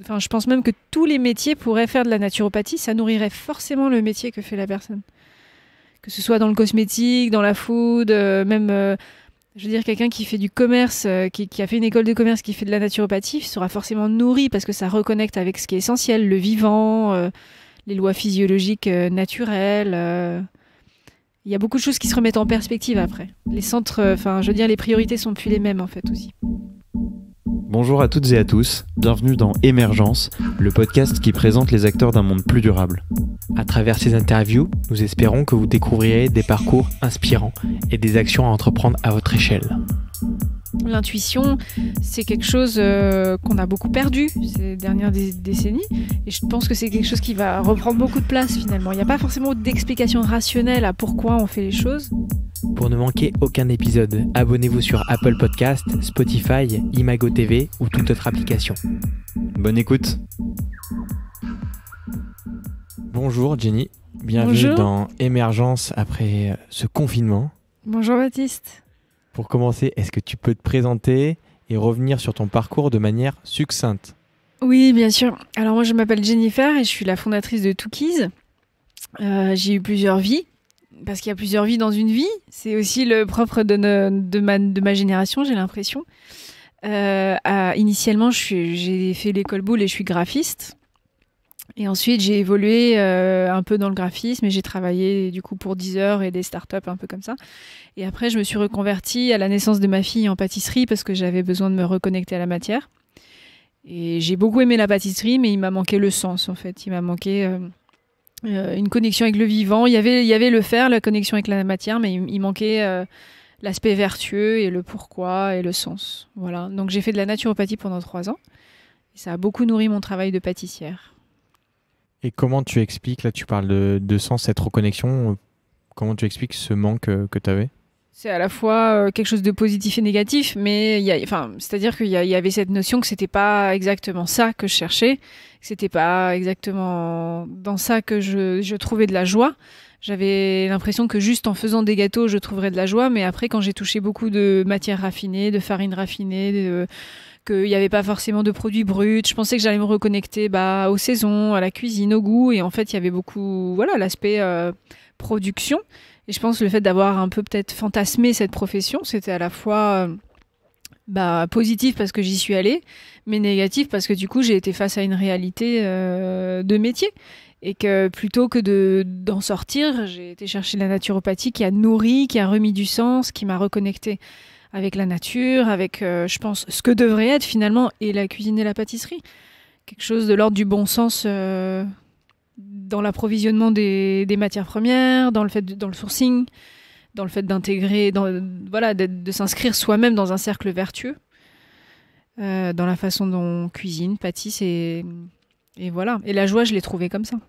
enfin, je pense même que tous les métiers pourraient faire de la naturopathie, ça nourrirait forcément le métier que fait la personne. Que ce soit dans le cosmétique, dans la food, euh, même, euh, je veux dire, quelqu'un qui fait du commerce, euh, qui, a fait une école de commerce, qui fait de la naturopathie, sera forcément nourri parce que ça reconnecte avec ce qui est essentiel, le vivant, les lois physiologiques naturelles. Il y a beaucoup de choses qui se remettent en perspective après. Les centres, enfin, je veux dire, les priorités sont plus les mêmes en fait aussi. Bonjour à toutes et à tous, bienvenue dans Émergence, le podcast qui présente les acteurs d'un monde plus durable. À travers ces interviews, nous espérons que vous découvrirez des parcours inspirants et des actions à entreprendre à votre échelle. L'intuition, c'est quelque chose euh, qu'on a beaucoup perdu ces dernières dé- décennies. Et je pense que c'est quelque chose qui va reprendre beaucoup de place finalement. Il n'y a pas forcément d'explication rationnelle à pourquoi on fait les choses. Pour ne manquer aucun épisode, abonnez-vous sur Apple Podcast, Spotify, Imago TV ou toute autre application. Bonne écoute Bonjour Jenny, bienvenue Bonjour. dans Émergence après ce confinement. Bonjour Baptiste. Pour commencer, est-ce que tu peux te présenter et revenir sur ton parcours de manière succincte? Oui, bien sûr. Alors moi, je m'appelle Jennifer et je suis la fondatrice de Tookies. Euh, j'ai eu plusieurs vies, parce qu'il y a plusieurs vies dans une vie. C'est aussi le propre de, de, ma, génération, j'ai l'impression. Euh, initialement, j'ai fait l'école boule et je suis graphiste. Et ensuite, j'ai évolué euh, un peu dans le graphisme et j'ai travaillé du coup pour Deezer et des startups un peu comme ça. Et après, je me suis reconvertie à la naissance de ma fille en pâtisserie parce que j'avais besoin de me reconnecter à la matière. Et j'ai beaucoup aimé la pâtisserie, mais il m'a manqué le sens en fait. Il m'a manqué euh, euh, une connexion avec le vivant. Il y avait, il y avait le faire, la connexion avec la matière, mais il, il manquait euh, l'aspect vertueux et le pourquoi et le sens. Voilà. Donc j'ai fait de la naturopathie pendant trois ans. Et ça a beaucoup nourri mon travail de pâtissière. Et comment tu expliques, là tu parles de, sens, cette reconnexion, euh, comment tu expliques ce manque euh, que tu avais? C'est à la fois euh, quelque chose de positif et négatif, mais y enfin, c'est-à-dire qu'il y, avait cette notion que c'était pas exactement ça que je cherchais, que c'était pas exactement dans ça que je, je trouvais de la joie. J'avais l'impression que juste en faisant des gâteaux, je trouverais de la joie, mais après, quand j'ai touché beaucoup de matières raffinées, de farines raffinées, de, qu'il n'y avait pas forcément de produits bruts, je pensais que j'allais me reconnecter bah, aux saisons, à la cuisine, au goût, et en fait, il y avait beaucoup, voilà, l'aspect euh, production. Et je pense que le fait d'avoir un peu peut-être fantasmé cette profession, c'était à la fois euh, bah, positif parce que j'y suis allée, mais négatif parce que du coup j'ai été face à une réalité euh, de métier. Et que plutôt que de d'en sortir, j'ai été chercher la naturopathie qui a nourri, qui a remis du sens, qui m'a reconnecté avec la nature, avec, euh, je pense, ce que devrait être finalement et la cuisine et la pâtisserie. Quelque chose de l'ordre du bon sens euh, dans l'approvisionnement des, des matières premières, dans le fait de- dans le sourcing, dans le fait d'intégrer, voilà, de s'inscrire soi-même dans un cercle vertueux, euh, dans la façon dont on cuisine, pâtisse et, et voilà. Et la joie, je l'ai trouvée comme ça. De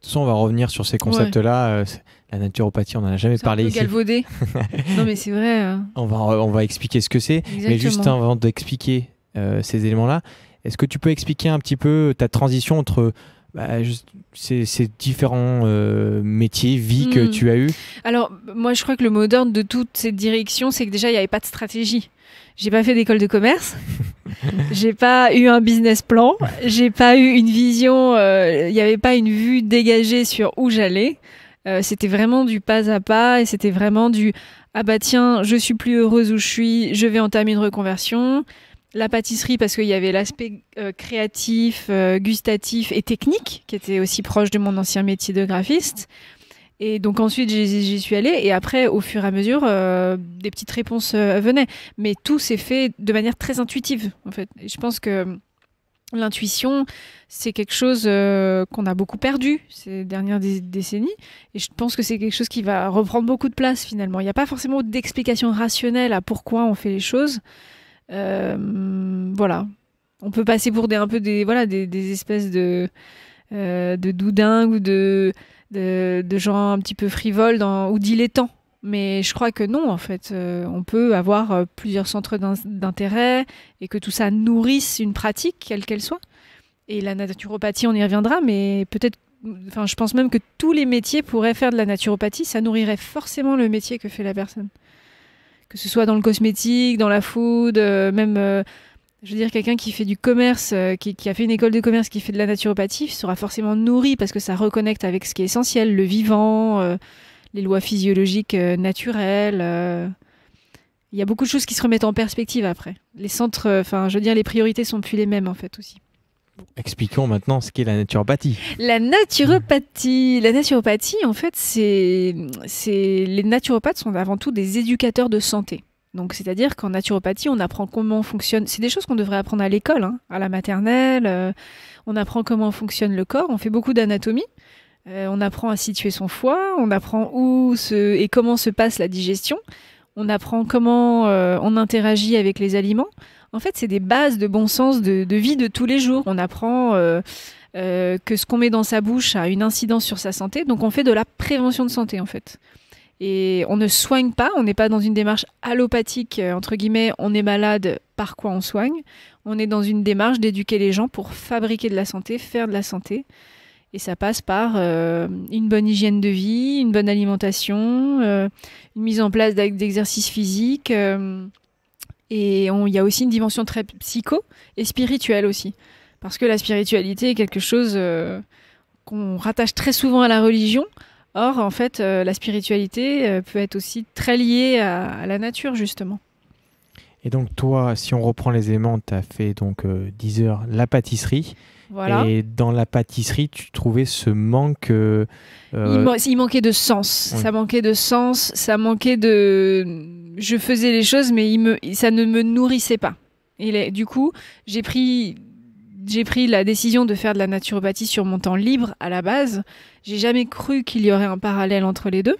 toute façon, on va revenir sur ces concepts-là. La naturopathie, on n'en a jamais C'est un parlé peu ici. galvaudé. non mais c'est vrai. hein. On va, on va expliquer ce que c'est. Mais juste avant d'expliquer euh, ces éléments-là, est-ce que tu peux expliquer un petit peu ta transition entre bah, juste ces, ces différents euh, métiers, vies que Mm. tu as eu Alors, moi, je crois que le mot d'ordre de toute cette direction, c'est que déjà, il n'y avait pas de stratégie. J'ai pas fait d'école de commerce. j'ai pas eu un business plan. J'ai pas eu une vision. euh, Il n'y avait pas une vue dégagée sur où j'allais. Euh, c'était vraiment du pas à pas et c'était vraiment du ah bah tiens, je suis plus heureuse où je suis, je vais entamer une reconversion. La pâtisserie parce qu'il y avait l'aspect euh, créatif, euh, gustatif et technique qui était aussi proche de mon ancien métier de graphiste. Et donc ensuite j'y suis allée et après au fur et à mesure des petites réponses venaient. Mais tout s'est fait de manière très intuitive en fait. Et je pense que l'intuition c'est quelque chose euh, qu'on a beaucoup perdu ces dernières dé- décennies et je pense que c'est quelque chose qui va reprendre beaucoup de place finalement. Il n'y a pas forcément d'explication rationnelle à pourquoi on fait les choses. Euh, voilà. On peut passer pour des un peu des voilà des, espèces de euh, de doudingues ou de, de gens un petit peu frivoles ou dilettants. Mais je crois que non, en fait. Euh, on peut avoir euh, plusieurs centres d'in- d'intérêt et que tout ça nourrisse une pratique, quelle qu'elle soit. Et la naturopathie, on y reviendra, mais peut-être. Enfin, je pense même que tous les métiers pourraient faire de la naturopathie. Ça nourrirait forcément le métier que fait la personne. Que ce soit dans le cosmétique, dans la food, euh, même. Je veux dire, quelqu'un qui fait du commerce, qui, qui a fait une école de commerce, qui fait de la naturopathie, sera forcément nourri parce que ça reconnecte avec ce qui est essentiel, le vivant, les lois physiologiques euh, naturelles. euh. Il y a beaucoup de choses qui se remettent en perspective après. Les centres, euh, enfin, je veux dire, les priorités sont plus les mêmes en fait aussi. Expliquons maintenant ce qu'est la naturopathie. La naturopathie, la naturopathie, en fait, c'est, c'est les naturopathes sont avant tout des éducateurs de santé. Donc, c'est-à-dire qu'en naturopathie, on apprend comment fonctionne. C'est des choses qu'on devrait apprendre à l'école, hein, à la maternelle. euh, on apprend comment fonctionne le corps. On fait beaucoup d'anatomie. Euh, on apprend à situer son foie. On apprend où se, et comment se passe la digestion. On apprend comment euh, on interagit avec les aliments. En fait, c'est des bases de bon sens de, vie de tous les jours. On apprend euh, que ce qu'on met dans sa bouche a une incidence sur sa santé. Donc, on fait de la prévention de santé, en fait. Et on ne soigne pas, on n'est pas dans une démarche allopathique, entre guillemets, on est malade, par quoi on soigne. On est dans une démarche d'éduquer les gens pour fabriquer de la santé, faire de la santé. Et ça passe par euh, une bonne hygiène de vie, une bonne alimentation, euh, une mise en place d'exercices physiques. euh, et il y a aussi une dimension très psycho et spirituelle aussi. Parce que la spiritualité est quelque chose qu'on rattache très souvent à la religion. Or, en fait, la spiritualité peut être aussi très liée à, la nature, justement. Et donc toi, si on reprend les éléments, tu as fait donc euh, 10 heures la pâtisserie. Voilà. Et dans la pâtisserie, tu trouvais ce manque... euh, Il, man- il manquait de sens. Oui. Ça manquait de sens. Ça manquait de. Je faisais les choses, mais il me... ça ne me nourrissait pas. Et du coup, j'ai pris. J'ai pris la décision de faire de la naturopathie sur mon temps libre à la base. J'ai jamais cru qu'il y aurait un parallèle entre les deux.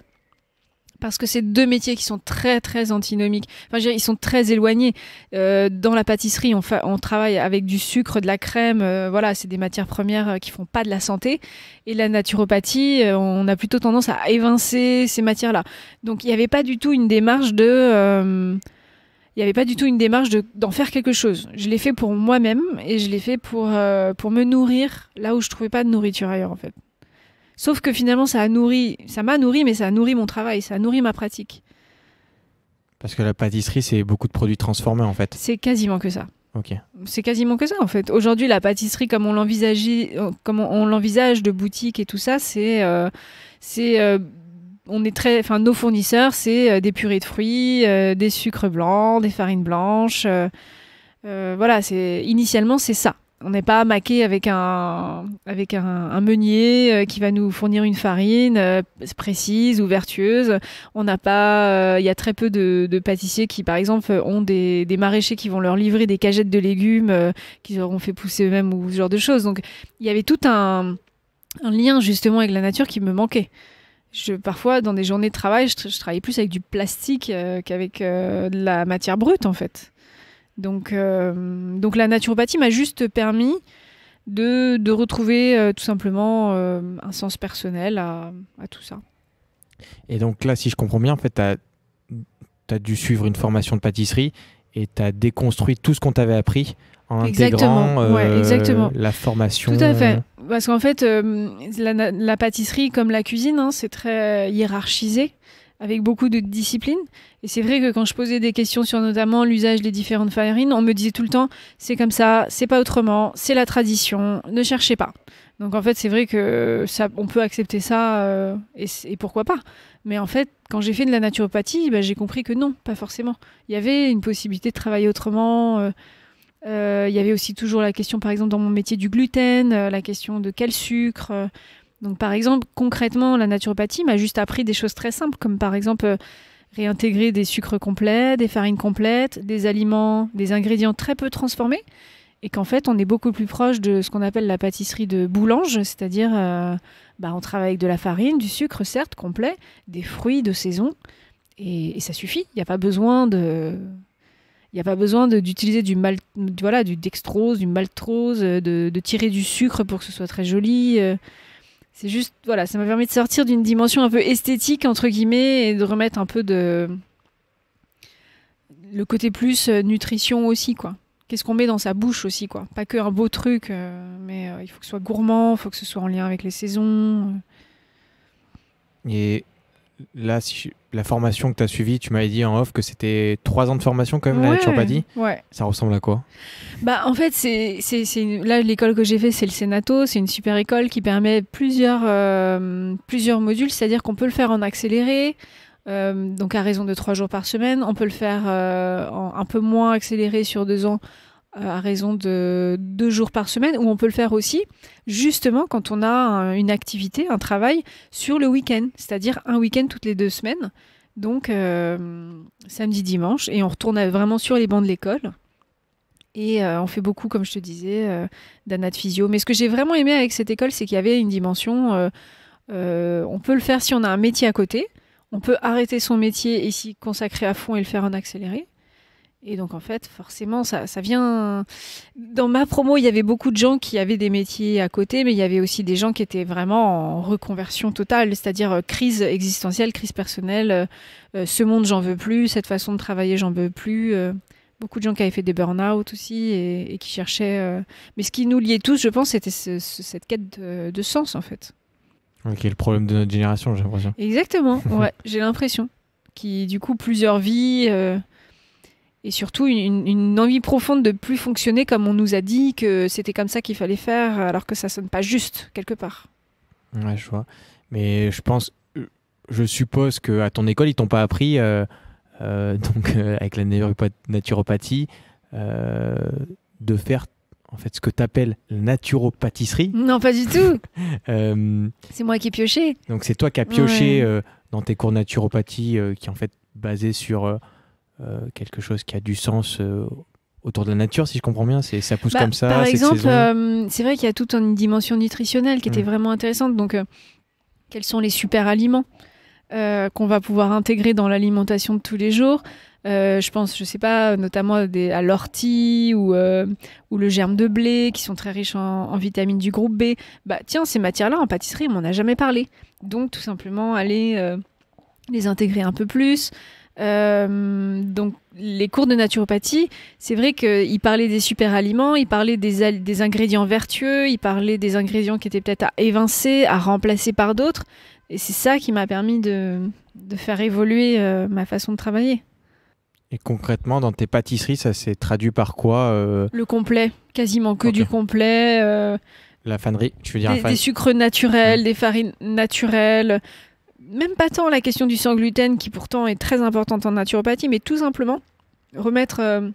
Parce que c'est deux métiers qui sont très très antinomiques. Enfin, je dire, ils sont très éloignés. Euh, dans la pâtisserie, on, on travaille avec du sucre, de la crème. euh, voilà, c'est des matières premières euh, qui font pas de la santé. Et la naturopathie, euh, on a plutôt tendance à évincer ces matières-là. Donc il n'y avait pas du tout une démarche de... euh, il n'y avait pas du tout une démarche de- d'en faire quelque chose. Je l'ai fait pour moi-même et je l'ai fait pour, euh, pour me nourrir là où je trouvais pas de nourriture ailleurs en fait. Sauf que finalement ça a nourri, ça m'a nourri mais ça a nourri mon travail, ça a nourri ma pratique. Parce que la pâtisserie, c'est beaucoup de produits transformés en fait. C'est quasiment que ça. Ok. C'est quasiment que ça en fait. Aujourd'hui, la pâtisserie, comme on l'envisageait, euh, comme on, on l'envisage de boutique et tout ça, c'est, euh, c'est, euh, on est très, enfin, nos fournisseurs, c'est euh, des purées de fruits, des sucres blancs, des farines blanches. voilà, c'est initialement c'est ça. On n'est pas maqué avec un, avec un, un meunier euh, qui va nous fournir une farine euh, précise ou vertueuse. On n'a pas, euh, il y a très peu de, de pâtissiers qui, par exemple, ont des, des maraîchers qui vont leur livrer des cagettes de légumes qu'ils auront fait pousser eux-mêmes ou ce genre de choses. Donc, il y avait tout un, un lien justement avec la nature qui me manquait. Je, parfois, dans des journées de travail, je, tra- je travaillais plus avec du plastique qu'avec de la matière brute, en fait. Donc, euh, donc la naturopathie m'a juste permis de, de retrouver euh, tout simplement euh, un sens personnel à, à tout ça. Et donc là, si je comprends bien, en fait, tu as, dû suivre une formation de pâtisserie et tu as déconstruit tout ce qu'on t'avait appris en Exactement, intégrant ouais, exactement. la formation. Tout à fait. Parce qu'en fait, la pâtisserie, comme la cuisine, hein, c'est très hiérarchisé, avec beaucoup de disciplines. Et c'est vrai que quand je posais des questions sur notamment l'usage des différentes farines, on me disait tout le temps, c'est comme ça, c'est pas autrement, c'est la tradition, ne cherchez pas. Donc en fait, c'est vrai que ça, on peut accepter ça, euh, et, pourquoi pas. Mais en fait, quand j'ai fait de la naturopathie, bah, j'ai compris que non, pas forcément. Il y avait une possibilité de travailler autrement. euh, euh, Il y avait aussi toujours la question, par exemple, dans mon métier du gluten, la question de quel sucre. Donc, par exemple, concrètement, la naturopathie m'a juste appris des choses très simples, comme par exemple euh, réintégrer des sucres complets, des farines complètes, des aliments, des ingrédients très peu transformés, et qu'en fait, on est beaucoup plus proche de ce qu'on appelle la pâtisserie de boulange, c'est-à-dire, euh, bah, on travaille avec de la farine, du sucre, certes, complet, des fruits de saison, et, ça suffit. Il n'y a pas besoin de il n'y a pas besoin d'utiliser du mal, voilà, du dextrose, du maltose, euh, de, de tirer du sucre pour que ce soit très joli. euh. C'est juste, voilà, ça m'a permis de sortir d'une dimension un peu esthétique, entre guillemets, et de remettre un peu de. le côté plus euh, nutrition aussi, quoi. Qu'est-ce qu'on met dans sa bouche aussi, quoi. Pas que un beau truc, euh, mais euh, il faut que ce soit gourmand, il faut que ce soit en lien avec les saisons. Et là, si la formation que tu as suivie, tu m'avais dit en off que c'était trois ans de formation quand même, Ouais, naturopathie. Ouais. Ça ressemble à quoi? Bah, en fait, c'est, c'est, c'est une- là, l'école que j'ai fait, c'est le Sénato. C'est une super école qui permet plusieurs, euh, plusieurs modules, c'est-à-dire qu'on peut le faire en accéléré, euh, donc à raison de trois jours par semaine. On peut le faire euh, en un peu moins accéléré sur deux ans, à raison de deux jours par semaine, ou on peut le faire aussi, justement, quand on a un- une activité, un travail sur le week-end, c'est-à-dire un week-end toutes les deux semaines. Donc, euh, samedi, dimanche, et on retourne vraiment sur les bancs de l'école. Et euh, on fait beaucoup, comme je te disais, euh, physio. Mais ce que j'ai vraiment aimé avec cette école, c'est qu'il y avait une dimension. euh, euh, on peut le faire si on a un métier à côté. On peut arrêter son métier et s'y consacrer à fond et le faire en accéléré. Et donc, en fait, forcément, ça, ça vient. Dans ma promo, il y avait beaucoup de gens qui avaient des métiers à côté, mais il y avait aussi des gens qui étaient vraiment en reconversion totale, c'est-à-dire euh, crise existentielle, crise personnelle. euh, euh, ce monde, j'en veux plus. Cette façon de travailler, j'en veux plus. euh, beaucoup de gens qui avaient fait des burn-out aussi et, et qui cherchaient. euh, Mais ce qui nous liait tous, je pense, c'était ce- ce- cette quête de, de sens, en fait. Qui est le problème de notre génération, j'ai l'impression. Exactement, ouais, j'ai l'impression. Qui, du coup, plusieurs vies. Et surtout une, envie profonde de plus fonctionner comme on nous a dit que c'était comme ça qu'il fallait faire, alors que ça sonne pas juste, quelque part. Ouais, je vois. Mais je pense, je suppose que à ton école, ils t'ont pas appris, euh, euh, donc euh, avec la naturopa- naturopathie, de faire en fait ce que tu appelles la naturopâtisserie. Non, pas du tout. C'est moi qui ai pioché. donc c'est toi qui as pioché Ouais. dans tes cours de naturopathie, qui est en fait basé sur quelque chose qui a du sens euh, autour de la nature, si je comprends bien. C'est ça pousse Bah, comme ça. Par exemple, euh, c'est vrai qu'il y a toute une dimension nutritionnelle qui était Mm. vraiment intéressante. Donc, euh, quels sont les super aliments euh, qu'on va pouvoir intégrer dans l'alimentation de tous les jours? Euh, Je pense, je sais pas, notamment à, des- à l'ortie ou, euh, ou le germe de blé, qui sont très riches en, en vitamines du groupe B. Bah tiens, ces matières-là en pâtisserie, on m'en a jamais parlé. Donc, tout simplement, aller euh, les intégrer un peu plus. Euh, donc, les cours de naturopathie, c'est vrai qu'il parlait des super aliments, il parlait des, ingrédients vertueux, il parlait des ingrédients qui étaient peut-être à évincer, à remplacer par d'autres. Et c'est ça qui m'a permis de, de faire évoluer euh, ma façon de travailler. Et concrètement, dans tes pâtisseries, ça s'est traduit par quoi euh, Le complet, quasiment que du complet. La fanerie, tu veux dire des, fan- des sucres naturels, des farines naturelles. Même pas tant la question du sans gluten, qui pourtant est très importante en naturopathie, mais tout simplement remettre, euh,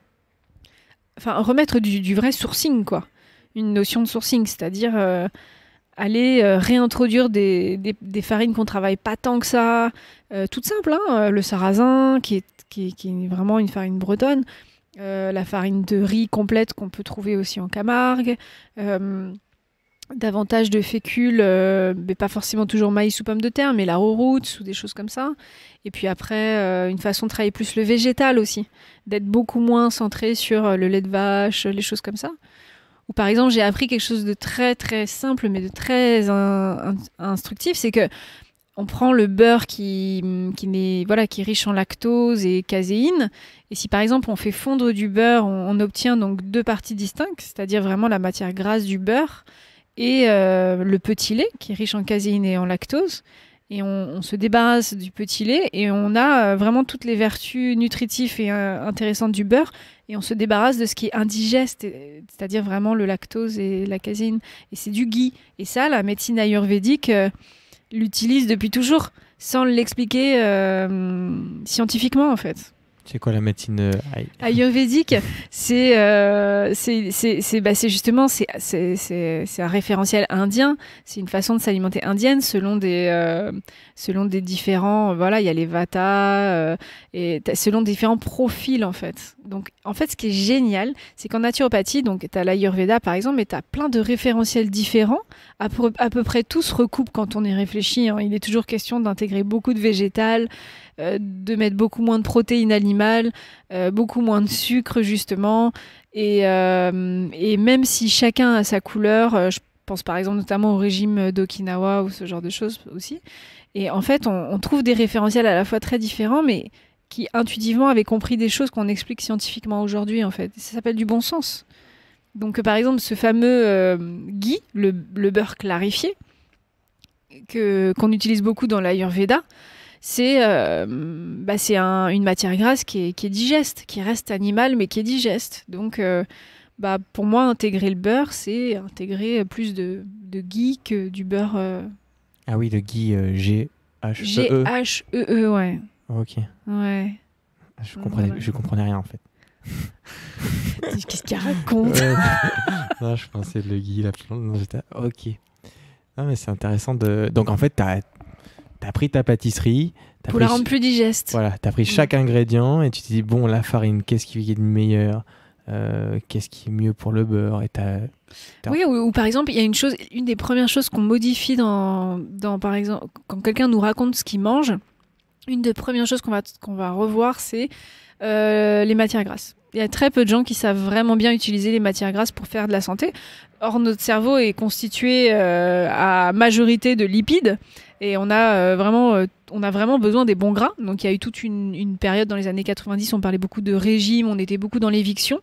remettre du, vrai sourcing, quoi. Une notion de sourcing, c'est-à-dire euh, aller euh, réintroduire des, farines qu'on travaille pas tant que ça. Euh, toute simple, hein, le sarrasin, qui est, qui, est- vraiment une farine bretonne. la farine de riz complète qu'on peut trouver aussi en Camargue. Davantage de fécule, euh, mais pas forcément toujours maïs ou pommes de terre, mais la roots ou des choses comme ça. Et puis après, euh, une façon de travailler plus le végétal aussi, d'être beaucoup moins centré sur euh, le lait de vache, les choses comme ça. Ou par exemple, j'ai appris quelque chose de très très simple, mais de très in- in- instructif, c'est que on prend le beurre qui, qui, n'est, voilà, qui est riche en lactose et caséine. Et si par exemple on fait fondre du beurre, on, on obtient donc deux parties distinctes, c'est-à-dire vraiment la matière grasse du beurre et euh, le petit lait qui est riche en caséine et en lactose. Et on, se débarrasse du petit lait et on a euh, vraiment toutes les vertus nutritives et euh, intéressantes du beurre. Et on se débarrasse de ce qui est indigeste, c'est-à-dire vraiment le lactose et la caséine. Et c'est du ghee. Et ça, la médecine ayurvédique l'utilise depuis toujours, sans l'expliquer scientifiquement en fait. C'est quoi la médecine euh, Ayurvédique, c'est euh, bah, justement c'est un référentiel indien. C'est une façon de s'alimenter indienne selon des euh, selon des différents voilà il y a les vatas euh, et selon différents profils en fait. Donc en fait ce qui est génial c'est qu'en naturopathie donc as l'ayurveda par exemple mais as plein de référentiels différents. À à peu près tous recoupent quand on y réfléchit. hein. Il est toujours question d'intégrer beaucoup de végétal, euh, de mettre beaucoup moins de protéines animales, euh, beaucoup moins de sucre justement. Et, euh, et même si chacun a sa couleur, je pense par exemple notamment au régime d'Okinawa ou ce genre de choses aussi. Et en fait, on, trouve des référentiels à la fois très différents, mais qui intuitivement avaient compris des choses qu'on explique scientifiquement aujourd'hui en fait. Ça s'appelle du bon sens. Donc par exemple, ce fameux euh, ghee, le, beurre clarifié, qu'on utilise beaucoup dans l'Ayurveda, c'est euh, bah, c'est un- une matière grasse qui est, qui est digeste, qui reste animale mais qui est digeste. Donc euh, bah, pour moi, intégrer le beurre, c'est intégrer plus de, de ghee que du beurre euh, Ah oui, le Guy euh, G H E E. G-H-E-E, ouais. Ok. ouais. Je comprenais, Voilà. je comprenais rien en fait. Qu'est-ce qu'il raconte Ouais. non, je pensais le Guy, la plante. Non, j'étais ok. Non, mais c'est intéressant de. Donc en fait, t'as as pris ta pâtisserie. T'as Pour pris... la rendre plus digeste. Voilà, t'as pris chaque ingrédient et tu t'es dit bon, la farine, qu'est-ce qui est de meilleur Euh, Qu'est-ce qui est mieux pour le beurre Et t'as. Oui, ou, ou par exemple, il y a une chose, une des premières choses qu'on modifie dans, dans, par exemple, quand quelqu'un nous raconte ce qu'il mange, une des premières choses qu'on va, qu'on va revoir, c'est euh, les matières grasses. Il y a très peu de gens qui savent vraiment bien utiliser les matières grasses pour faire de la santé. Or, notre cerveau est constitué euh, à majorité de lipides et on a, euh, vraiment, euh, on a vraiment besoin des bons gras. Donc, il y a eu toute une, une période dans les années 90, on parlait beaucoup de régime, on était beaucoup dans l'éviction.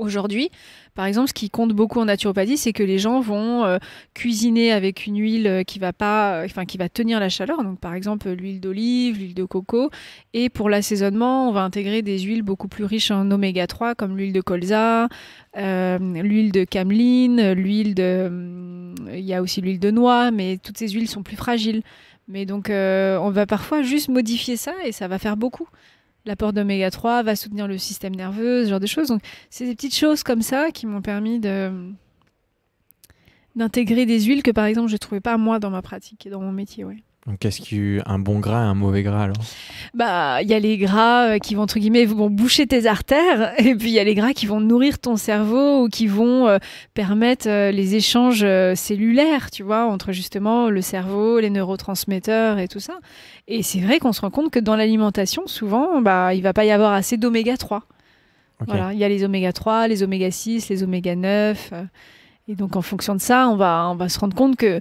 Aujourd'hui, par exemple, ce qui compte beaucoup en naturopathie, c'est que les gens vont euh, cuisiner avec une huile euh, qui va pas, euh, enfin qui va tenir la chaleur. Donc, par exemple, l'huile d'olive, l'huile de coco. Et pour l'assaisonnement, on va intégrer des huiles beaucoup plus riches en oméga 3, comme l'huile de colza, l'huile de cameline, l'huile de, il y a aussi l'huile de noix, mais toutes ces huiles sont plus fragiles. Mais donc, on va parfois juste modifier ça et ça va faire beaucoup. L'apport d'oméga 3 va soutenir le système nerveux, ce genre de choses. Donc, c'est des petites choses comme ça qui m'ont permis d'intégrer des huiles que par exemple je trouvais pas moi dans ma pratique et dans mon métier. Qu'est-ce qui un bon gras et un mauvais gras alors? Bah, il y a les gras euh, qui vont entre guillemets vont boucher tes artères et puis il y a les gras qui vont nourrir ton cerveau ou qui vont euh, permettre euh, les échanges euh, cellulaires, tu vois, entre justement le cerveau, les neurotransmetteurs et tout ça. Et c'est vrai qu'on se rend compte que dans l'alimentation, souvent, bah, il va pas y avoir assez d'oméga 3. Ok. Voilà, il y a les oméga 3, les oméga 6, les oméga 9. euh, et donc, en fonction de ça, on va, on va se rendre compte que,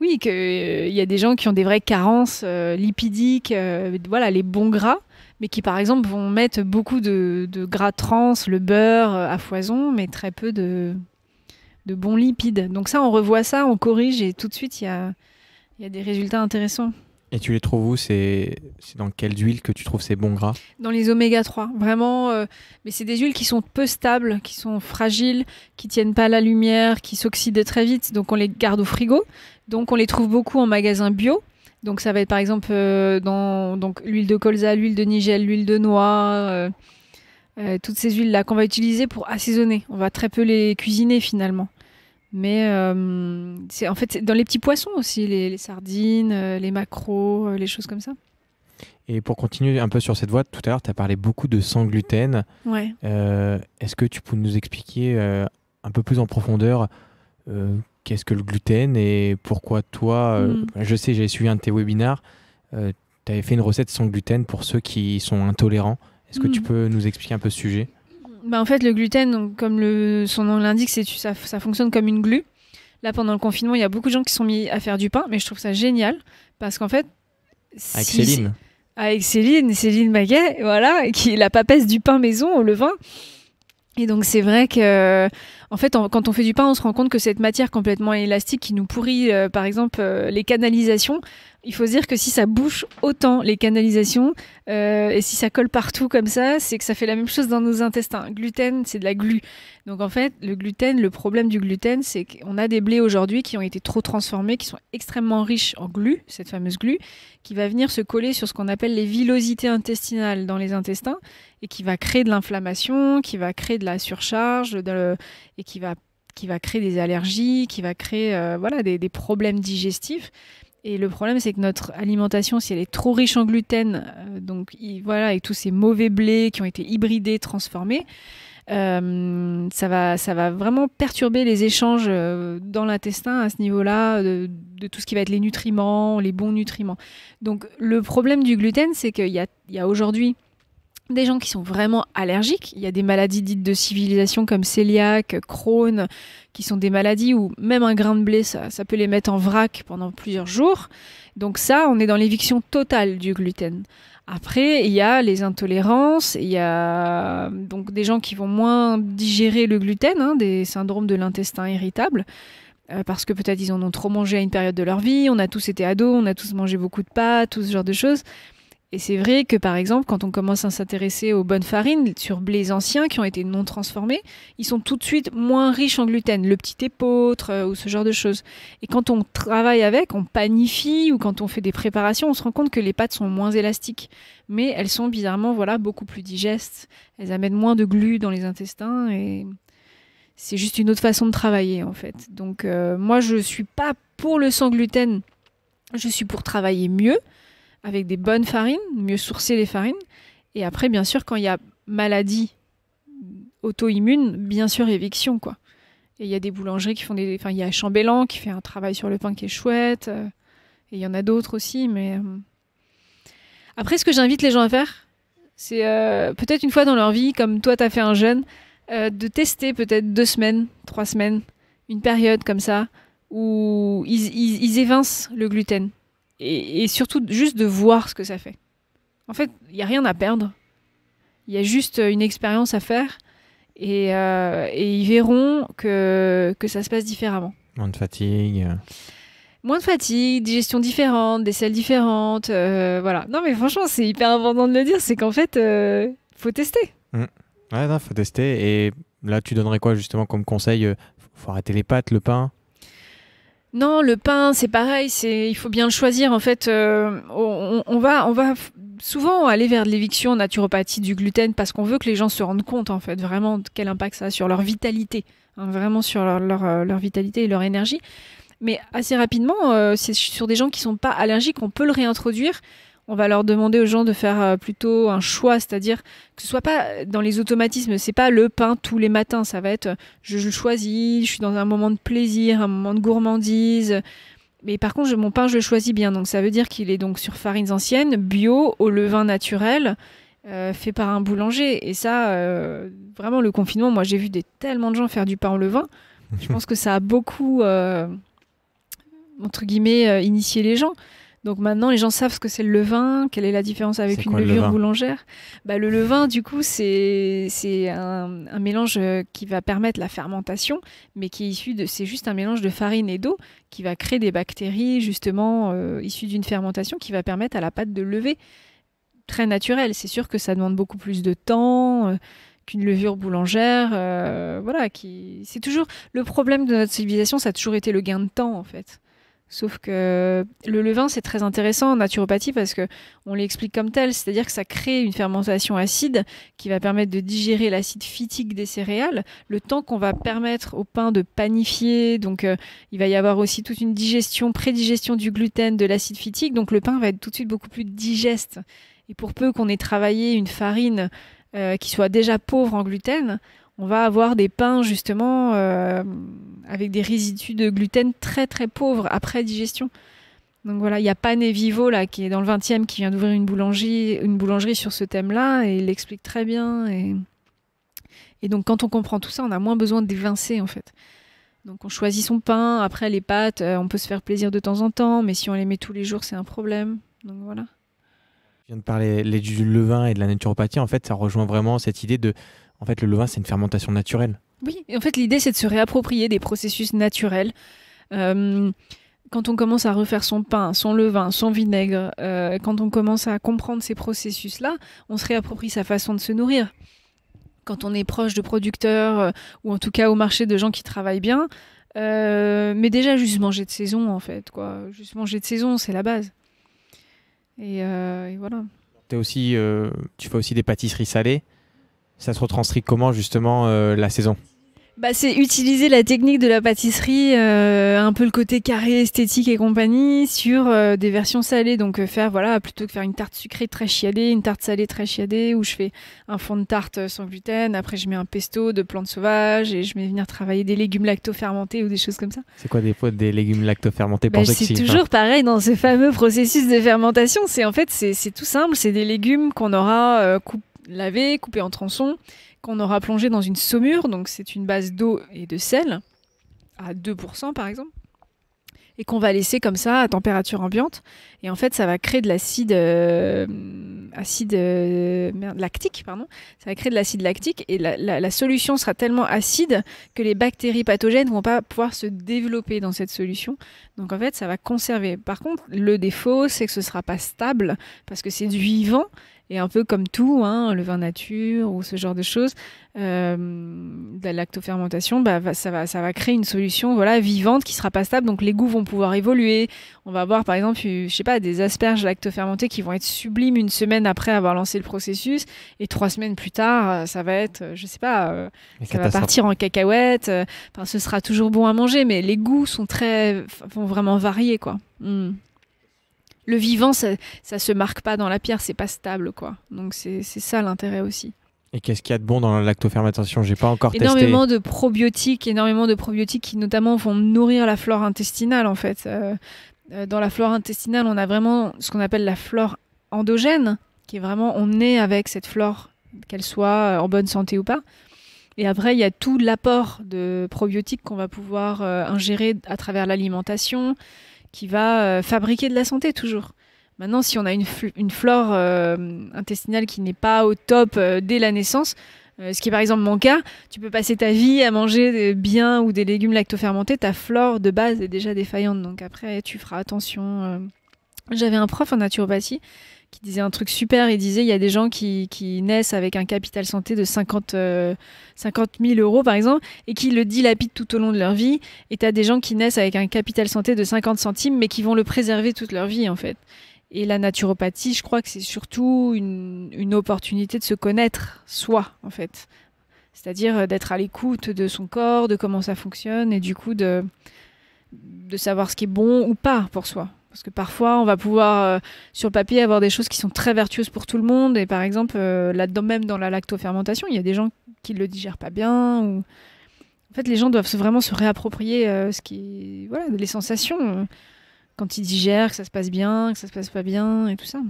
oui, qu'il y a des gens qui ont des vraies carences euh, lipidiques, euh, voilà, les bons gras, mais qui, par exemple, vont mettre beaucoup de, gras trans, le beurre euh, à foison, mais très peu de, bons lipides. Donc, ça, on revoit ça, on corrige, et tout de suite, il y a des résultats intéressants. Et tu les trouves où? C'est dans quelles huiles que tu trouves ces bons gras? Dans les oméga 3, vraiment. euh, mais c'est des huiles qui sont peu stables, qui sont fragiles, qui tiennent pas la lumière, qui s'oxydent très vite. Donc on les garde au frigo. Donc on les trouve beaucoup en magasin bio. Donc ça va être par exemple euh, dans donc l'huile de colza, l'huile de nigel, l'huile de noix, euh, toutes ces huiles là qu'on va utiliser pour assaisonner. On va très peu les cuisiner finalement. Mais euh, c'est en fait c'est dans les petits poissons aussi, les, les sardines, euh, les maquereaux, euh, les choses comme ça. Et pour continuer un peu sur cette voie, tout à l'heure, tu as parlé beaucoup de sans gluten. Ouais. Euh, Est-ce que tu peux nous expliquer un peu plus en profondeur qu'est-ce que le gluten et pourquoi toi, euh, Mm. je sais, j'avais suivi un de tes webinars, tu avais fait une recette sans gluten pour ceux qui sont intolérants. Est-ce que tu Mm. peux nous expliquer un peu ce sujet? Bah, en fait, le gluten, donc, comme le, son nom l'indique, c'est ça, ça fonctionne comme une glu. Là, pendant le confinement, il y a beaucoup de gens qui sont mis à faire du pain, mais je trouve ça génial parce qu'en fait, Avec si- Céline avec Céline, Céline Maguet, voilà, qui est la papesse du pain maison au levain. Et donc c'est vrai que, en fait, en- quand on fait du pain, on se rend compte que cette matière complètement élastique qui nous pourrit, euh, par exemple, euh, les canalisations. Il faut se dire que si ça bouche autant les canalisations euh, et si ça colle partout comme ça, c'est que ça fait la même chose dans nos intestins. Gluten, c'est de la glu. Donc en fait, le gluten, le problème du gluten, c'est qu'on a des blés aujourd'hui qui ont été trop transformés, qui sont extrêmement riches en glu, cette fameuse glu, qui va venir se coller sur ce qu'on appelle les villosités intestinales dans les intestins et qui va créer de l'inflammation, qui va créer de la surcharge et qui va, créer des allergies, qui va créer euh, voilà, des problèmes digestifs. Et le problème, c'est que notre alimentation, si elle est trop riche en gluten, euh, donc il- voilà, avec tous ces mauvais blés qui ont été hybridés, transformés, euh, ça, va, ça va vraiment perturber les échanges euh, dans l'intestin à ce niveau-là, de, tout ce qui va être les nutriments, les bons nutriments. Donc le problème du gluten, c'est qu'il y a, y a aujourd'hui des gens qui sont vraiment allergiques. Il y a des maladies dites de civilisation comme cœliaque, Crohn, qui sont des maladies où même un grain de blé, ça, peut les mettre en vrac pendant plusieurs jours. Donc ça, on est dans l'éviction totale du gluten. Après, il y a les intolérances, il y a donc des gens qui vont moins digérer le gluten, hein, des syndromes de l'intestin irritable. euh, parce que peut-être ils en ont trop mangé à une période de leur vie. On a tous été ados, on a tous mangé beaucoup de pâtes, tout ce genre de choses. Et c'est vrai que par exemple, quand on commence à s'intéresser aux bonnes farines sur blés anciens qui ont été non transformés, ils sont tout de suite moins riches en gluten, le petit épeautre euh, ou ce genre de choses. Et quand on travaille avec, on panifie ou quand on fait des préparations, on se rend compte que les pâtes sont moins élastiques, mais elles sont bizarrement voilà beaucoup plus digestes. Elles amènent moins de glu dans les intestins et c'est juste une autre façon de travailler en fait. Donc euh, moi je suis pas pour le sans gluten, je suis pour travailler mieux avec des bonnes farines, mieux sourcer les farines. Et après, bien sûr, quand il y a maladie auto-immune, bien sûr, éviction, quoi. Et il y a des boulangeries qui font des... Enfin, il y a Chambellan qui fait un travail sur le pain qui est chouette. euh, et il y en a d'autres aussi, mais... euh, Après, ce que j'invite les gens à faire, c'est euh, peut-être une fois dans leur vie, comme toi, tu as fait un jeûne, de tester peut-être deux semaines, trois semaines, une période comme ça, où ils- ils évincent le gluten et, et surtout juste de voir ce que ça fait. En fait, il n'y a rien à perdre. Il y a juste une expérience à faire et, euh, et ils verront que, que ça se passe différemment. Moins de fatigue. euh. Moins de fatigue, digestion différente, des selles différentes, euh, voilà. Non mais franchement, c'est hyper important de le dire, c'est qu'en fait, euh, faut tester. Ouais, non, faut tester. Et là, tu donnerais quoi justement comme conseil euh, Faut arrêter les pâtes, le pain. Non, le pain, c'est pareil, c'est il faut bien le choisir. En fait, euh, on, va, souvent aller vers de l'éviction naturopathie du gluten parce qu'on veut que les gens se rendent compte, en fait, vraiment de quel impact ça a sur leur vitalité, hein, vraiment sur leur, leur, euh, leur vitalité et leur énergie. Mais assez rapidement, euh, c'est sur des gens qui sont pas allergiques, on peut le réintroduire. On va leur demander aux gens de faire euh, plutôt un choix, c'est-à-dire que ce soit pas dans les automatismes. C'est pas le pain tous les matins. Ça va être je, le choisis, je suis dans un moment de plaisir, un moment de gourmandise. Mais par contre, je- mon pain, je le choisis bien. Donc ça veut dire qu'il est donc sur farines anciennes, bio, au levain naturel, euh, fait par un boulanger. Et ça, euh, vraiment, le confinement, moi j'ai vu des, tellement de gens faire du pain au levain. Je pense que ça a beaucoup, euh, entre guillemets, initié les gens. Donc maintenant, les gens savent ce que c'est le levain, quelle est la différence avec une quoi, levure boulangère. Bah, le levain, du coup, c'est un, un mélange euh, qui va permettre la fermentation, mais qui est issu de. C'est juste un mélange de farine et d'eau qui va créer des bactéries, justement, euh, issues d'une fermentation qui va permettre à la pâte de lever. Très naturel. C'est sûr que ça demande beaucoup plus de temps. euh, qu'une levure boulangère, euh, voilà, qui c'est toujours le problème de notre civilisation, ça a toujours été le gain de temps en fait. Sauf que le levain, c'est très intéressant en naturopathie parce que on l'explique comme tel, c'est-à-dire que ça crée une fermentation acide qui va permettre de digérer l'acide phytique des céréales, le temps qu'on va permettre au pain de panifier. Donc, euh, il va y avoir aussi toute une digestion, prédigestion du gluten, de l'acide phytique. Donc, le pain va être tout de suite beaucoup plus digeste. Et pour peu qu'on ait travaillé une farine euh, qui soit déjà pauvre en gluten, on va avoir des pains justement euh, avec des résidus de gluten très très pauvres après digestion. Donc voilà, il y a Pan et Vivo là qui est dans le 20e qui vient d'ouvrir une boulangerie, une boulangerie sur ce thème-là et il l'explique très bien. Et... donc quand on comprend tout ça, on a moins besoin d'évincer en fait. Donc on choisit son pain, après les pâtes, euh, on peut se faire plaisir de temps en temps, mais si on les met tous les jours, c'est un problème. Donc voilà. Je viens de parler du levain et de la naturopathie. En fait, ça rejoint vraiment cette idée de. En fait, le levain, c'est une fermentation naturelle. Oui, et en fait, l'idée, c'est de se réapproprier des processus naturels. Euh, quand on commence à refaire son pain, son levain, son vinaigre, euh, quand on commence à comprendre ces processus-là, on se réapproprie sa façon de se nourrir. Quand on est proche de producteurs, euh, ou en tout cas au marché de gens qui travaillent bien, mais déjà juste manger de saison, en fait. Quoi. Juste manger de saison, c'est la base. Et, et voilà. T'es aussi, tu fais aussi des pâtisseries salées. Ça se retranscrit comment justement euh, la saison? Bah, c'est utiliser la technique de la pâtisserie, euh, un peu le côté carré, esthétique et compagnie, sur euh, des versions salées. Donc euh, faire, voilà, plutôt que faire une tarte sucrée très chiadée, une tarte salée très chiadée, où je fais un fond de tarte sans gluten, après je mets un pesto de plantes sauvages, et je vais venir travailler des légumes lacto-fermentés ou des choses comme ça. C'est quoi des fois des légumes lactofermentés Bah, c'est toujours pareil dans ce fameux processus de fermentation. C'est en fait, c'est tout simple, c'est des légumes qu'on aura euh, coup- lavés, coupés en tronçons, qu'on aura plongé dans une saumure, donc c'est une base d'eau et de sel, à 2% par exemple. et qu'on va laisser comme ça à température ambiante. Et en fait, ça va créer de l'acide euh, acide euh, lactique, pardon. Ça va créer de l'acide lactique et la, la- solution sera tellement acide que les bactéries pathogènes vont pas pouvoir se développer dans cette solution. Donc en fait, ça va conserver. Par contre, le défaut, c'est que ce sera pas stable parce que c'est du vivant. Et un peu comme tout, hein, le vin nature ou ce genre de choses, euh, la lactofermentation, bah, ça, va, ça va créer une solution voilà, vivante qui sera pas stable. Donc les goûts vont pouvoir évoluer. On va avoir par exemple, je sais pas, des asperges lactofermentées qui vont être sublimes une semaine après avoir lancé le processus. Et trois semaines plus tard, euh, ça va être, euh, je sais pas, euh, ça va partir en cacahuètes. euh, Enfin, ce sera toujours bon à manger, mais les goûts sont très, vont vraiment varier, quoi. Mm. Le vivant, ça, ça se marque pas dans la pierre, c'est pas stable, quoi. Donc c'est c'est ça l'intérêt aussi. Et qu'est-ce qu'il y a de bon dans la lactofermentation? J'ai pas encore Énormément de probiotiques, énormément de probiotiques qui notamment vont nourrir la flore intestinale, en fait. Euh, euh, dans la flore intestinale, on a vraiment ce qu'on appelle la flore endogène, qui est vraiment, on est avec cette flore, qu'elle soit en bonne santé ou pas. Et après, il y a tout l'apport de probiotiques qu'on va pouvoir euh, ingérer à travers l'alimentation, qui va euh, fabriquer de la santé toujours. Maintenant, si on a une, fl- une flore euh, intestinale qui n'est pas au top euh, dès la naissance, ce qui est par exemple mon cas, tu peux passer ta vie à manger des bien ou des légumes lactofermentés, ta flore de base est déjà défaillante, donc après tu feras attention. J'avais un prof en naturopathie qui disait un truc super, il disait il y a des gens qui, naissent avec un capital santé de 50, euh, 50 000 euros par exemple, et qui le dilapident tout au long de leur vie, et tu as des gens qui naissent avec un capital santé de 50 centimes, mais qui vont le préserver toute leur vie en fait. Et la naturopathie, je crois que c'est surtout une, une opportunité de se connaître soi, en fait. C'est-à-dire euh, d'être à l'écoute de son corps, de comment ça fonctionne, et du coup de, de savoir ce qui est bon ou pas pour soi. Parce que parfois, on va pouvoir, euh, sur le papier, avoir des choses qui sont très vertueuses pour tout le monde. Et par exemple, euh, là-dedans, même dans la lactofermentation, il y a des gens qui ne le digèrent pas bien. Ou... En fait, les gens doivent vraiment se réapproprier euh, ce qui, voilà, les sensations. quand ils digèrent, que ça se passe bien, que ça se passe pas bien, et tout ça.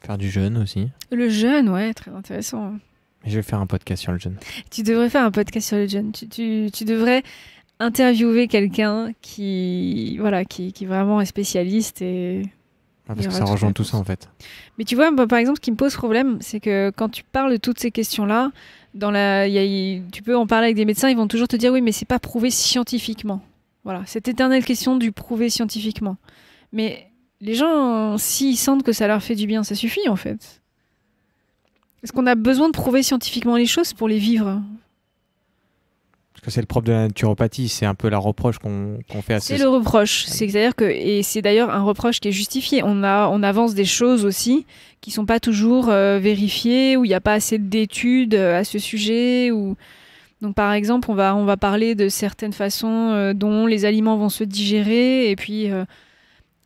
Faire du jeûne aussi. Le jeûne, ouais, très intéressant. Je vais faire un podcast sur le jeûne. Tu devrais faire un podcast sur le jeûne. Tu, tu, tu devrais interviewer quelqu'un qui, voilà, qui, qui vraiment est spécialiste. Et... Ah, parce que ça rejoint tout ça en fait. Mais tu vois, par exemple, ce qui me pose problème, c'est que quand tu parles de toutes ces questions-là, dans la, y a- tu peux en parler avec des médecins, ils vont toujours te dire oui, mais c'est pas prouvé scientifiquement. Voilà, cette éternelle question du prouver scientifiquement. Mais les gens, s'ils sentent que ça leur fait du bien, ça suffit en fait. Est-ce qu'on a besoin de prouver scientifiquement les choses pour les vivre? Que c'est le propre de la naturopathie, c'est un peu la reproche qu'on fait à C'est ces... le reproche. C'est-à-dire que, et c'est d'ailleurs un reproche qui est justifié. On, a, on avance des choses aussi qui sont pas toujours euh, vérifiées, où il n'y a pas assez d'études euh, à ce sujet. Ou... Donc, par exemple, on va, on va parler de certaines façons euh, dont les aliments vont se digérer. Et puis, euh,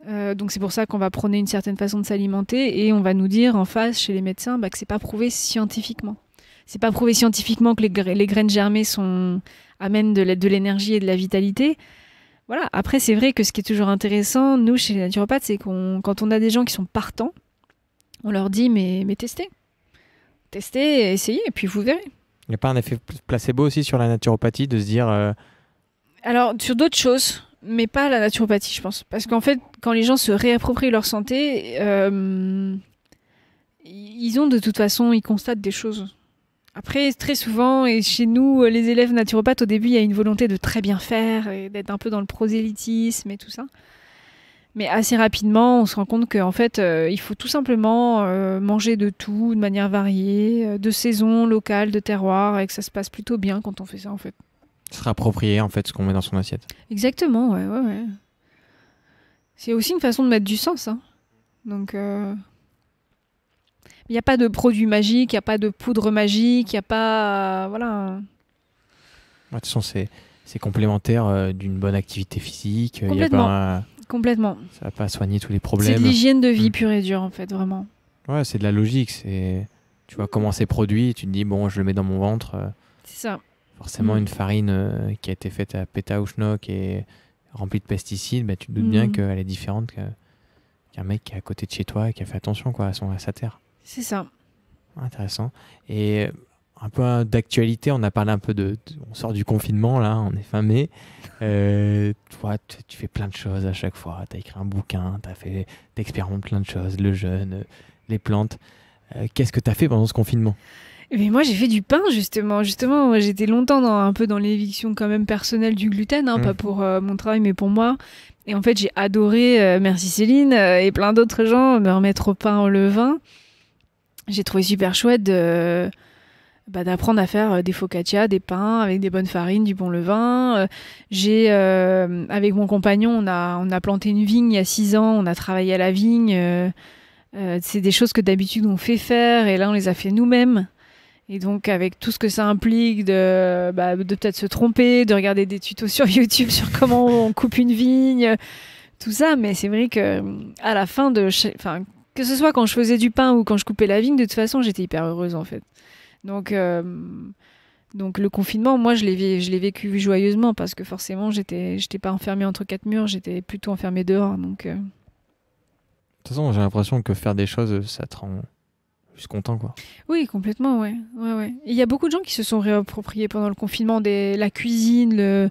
euh, donc c'est pour ça qu'on va prôner une certaine façon de s'alimenter. Et on va nous dire en face, chez les médecins, bah, que c'est pas prouvé scientifiquement. C'est pas prouvé scientifiquement que les, gra- les graines germées sont, amènent de l'énergie et de la vitalité. Voilà. Après, c'est vrai que ce qui est toujours intéressant, nous, chez les naturopathes, c'est qu'on, quand on a des gens qui sont partants, on leur dit mais, mais testez. Testez, essayez, et puis vous verrez. Il n'y a pas un effet placebo aussi sur la naturopathie de se dire euh, Alors, sur d'autres choses, mais pas la naturopathie, je pense. Parce qu'en fait, quand les gens se réapproprient leur santé, euh, ils ont de toute façon, ils constatent des choses. Après, très souvent, et chez nous, les élèves naturopathes, au début, il y a une volonté de très bien faire et d'être un peu dans le prosélytisme et tout ça. Mais assez rapidement, on se rend compte qu'en fait, euh, il faut tout simplement euh, manger de tout, de manière variée, euh, de saison, locale, de terroir, et que ça se passe plutôt bien quand on fait ça, en fait. se réapproprier en fait ce qu'on met dans son assiette. Exactement, ouais, ouais, ouais. C'est aussi une façon de mettre du sens. Hein. Donc, euh, il n'y a pas de produit magique, il n'y a pas de poudre magique, il n'y a pas. voilà. De toute façon, c'est c'est complémentaire euh, d'une bonne activité physique. Il y a Complètement. pas, Complètement. ça va pas soigner tous les C'est problèmes. de l'hygiène de vie Mm. pure et dure, en fait, vraiment. Ouais, c'est de la logique. C'est tu vois comment c'est produit, tu te dis bon, je le mets dans mon ventre. euh, C'est ça. forcément, Mm. une farine euh, qui a été faite à péta ou schnock et remplie de pesticides, bah, tu te doutes bien Mm. qu'elle est différente qu'un mec qui est à côté de chez toi et qui a fait attention quoi, à, son, à sa terre. C'est ça. Intéressant. Et euh, un peu euh, d'actualité, on a parlé un peu de, de- On sort du confinement là, on est fin mai. Euh, toi, tu, tu fais plein de choses à chaque fois. Tu as écrit un bouquin, tu fait, expérimentes plein de choses, le jeûne, euh, les plantes. Euh, Qu'est-ce que tu as fait pendant ce confinement? Mais moi, j'ai fait du pain, justement. Justement, j'étais longtemps dans, un peu dans l'éviction quand même personnelle du gluten, hein, Mm. pas pour euh, mon travail, mais pour moi. Et en fait, j'ai adoré, merci Céline et plein d'autres gens, me remettre au pain au levain. J'ai trouvé super chouette bah, d'apprendre à faire euh, des focaccia, des pains avec des bonnes farines, du bon levain. Euh, j'ai, euh, avec mon compagnon, on a, planté une vigne il y a six ans, on a travaillé à la vigne. c'est des choses que d'habitude on fait faire et là on les a fait nous-mêmes. Et donc avec tout ce que ça implique de, bah, de peut-être se tromper, de regarder des tutos sur YouTube sur comment on coupe une vigne, tout ça. Mais c'est vrai que à la fin de, enfin que ce soit quand je faisais du pain ou quand je coupais la vigne, de toute façon j'étais hyper heureuse en fait. Donc euh, donc le confinement, moi je l'ai vécu joyeusement parce que forcément j'étais j'étais pas enfermée entre quatre murs, j'étais plutôt enfermée dehors. Donc euh, De toute façon, j'ai l'impression que faire des choses, ça te rend juste content, quoi. Oui, complètement, ouais. ouais, ouais. Il y a beaucoup de gens qui se sont réappropriés pendant le confinement des, la cuisine, le,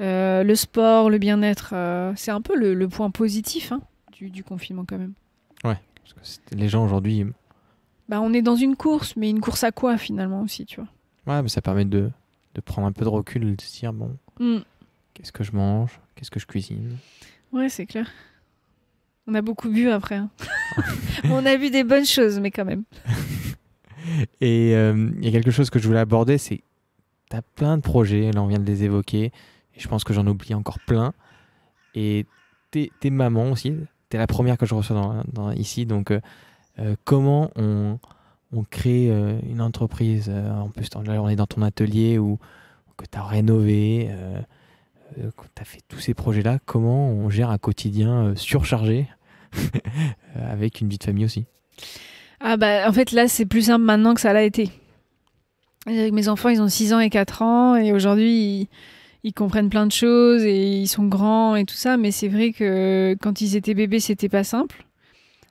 euh, le sport, le bien-être. euh, c'est un peu le, le point positif hein, du, du confinement quand même. Parce que les gens aujourd'hui, Bah, on est dans une course, mais une course à quoi finalement aussi, tu vois ouais, mais ça permet de, de prendre un peu de recul et de se dire, bon, Mm. qu'est-ce que je mange Qu'est-ce que je cuisine Ouais, c'est clair. On a beaucoup bu après. hein. on a vu des bonnes choses, mais quand même. Et euh, il y a quelque chose que je voulais aborder, c'est tu as plein de projets, là on vient de les évoquer, et je pense que j'en oublie encore plein. Et t'es es maman aussi, t'es la première que je reçois ici, donc euh, euh, comment on, crée euh, une entreprise, en plus là on est dans ton atelier ou que tu as rénové, que tu as fait tous ces projets-là, comment on gère un quotidien surchargé avec une vie de famille aussi? Ah bah en fait là c'est plus simple maintenant que ça l'a été. Mes enfants ils ont 6 ans et 4 ans et aujourd'hui ils, ils comprennent plein de choses et ils sont grands et tout ça mais c'est vrai que quand ils étaient bébés c'était pas simple.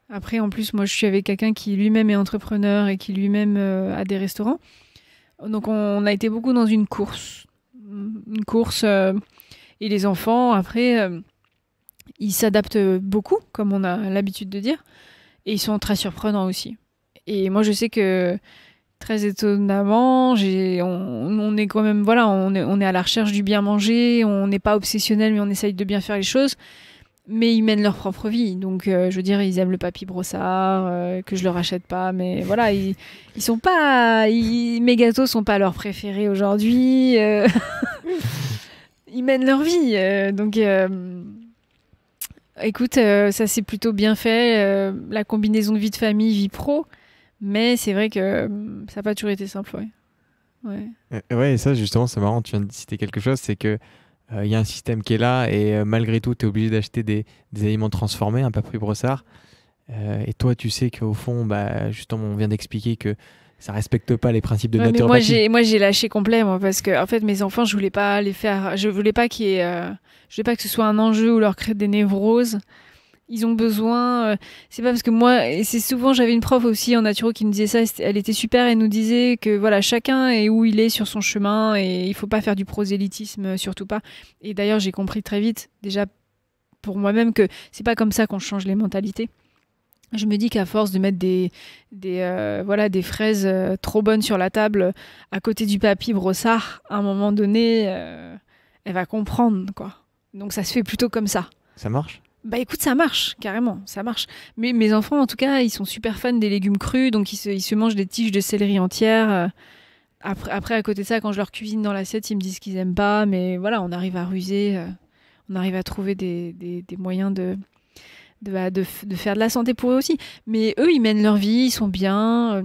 Après en plus moi je suis avec quelqu'un qui lui-même est entrepreneur et qui lui-même euh, a des restaurants. Donc on a été beaucoup dans une course. Une course euh, et les enfants après euh, ils s'adaptent beaucoup comme on a l'habitude de dire et ils sont très surprenants aussi. Et moi, je sais que très étonnamment, on, est quand même, voilà, on est, à la recherche du bien manger, on n'est pas obsessionnel, mais on essaye de bien faire les choses. Mais ils mènent leur propre vie. Donc, euh, je veux dire, ils aiment le papy brossard, euh, que je leur achète pas. Mais voilà, ils, sont pas. mes gâteaux sont pas leurs préférés aujourd'hui. euh, ils mènent leur vie. donc, écoute, ça s'est plutôt bien fait. la combinaison vie de famille, vie pro. Mais c'est vrai que euh, ça n'a pas toujours été simple, ouais. Ouais. Euh, Ouais, et ça, justement, c'est marrant, tu viens de citer quelque chose, c'est que il y a un système qui est là et euh, malgré tout, tu es obligé d'acheter des, des aliments transformés, un papri brossard. Euh, et toi, tu sais qu'au fond, bah, justement, on vient d'expliquer que ça respecte pas les principes de Ouais, mais moi naturopathie. j'ai moi j'ai lâché complet moi parce que en fait mes enfants je voulais pas les faire je voulais pas qu'il euh, je voulais pas que ce soit un enjeu ou leur créer des névroses ils ont besoin euh, c'est pas parce que moi et c'est souvent j'avais une prof aussi en naturo qui nous disait ça elle était super elle nous disait que voilà chacun est où il est sur son chemin et il faut pas faire du prosélytisme euh, surtout pas et d'ailleurs j'ai compris très vite déjà pour moi-même que c'est pas comme ça qu'on change les mentalités je me dis qu'à force de mettre des, des, euh, voilà, des fraises trop bonnes sur la table à côté du papy brossard, à un moment donné, elle va comprendre, quoi. Donc ça se fait plutôt comme ça. Ça marche? Bah écoute, ça marche, carrément, ça marche. Mais mes enfants, en tout cas, ils sont super fans des légumes crus, donc ils se, mangent des tiges de céleri entières. euh. Après, après, à côté de ça, quand je leur cuisine dans l'assiette, ils me disent qu'ils aiment pas, mais voilà, on arrive à ruser, euh, on arrive à trouver des, des- moyens de, bah, de faire de la santé pour eux aussi. Mais eux, ils mènent leur vie, ils sont bien. euh.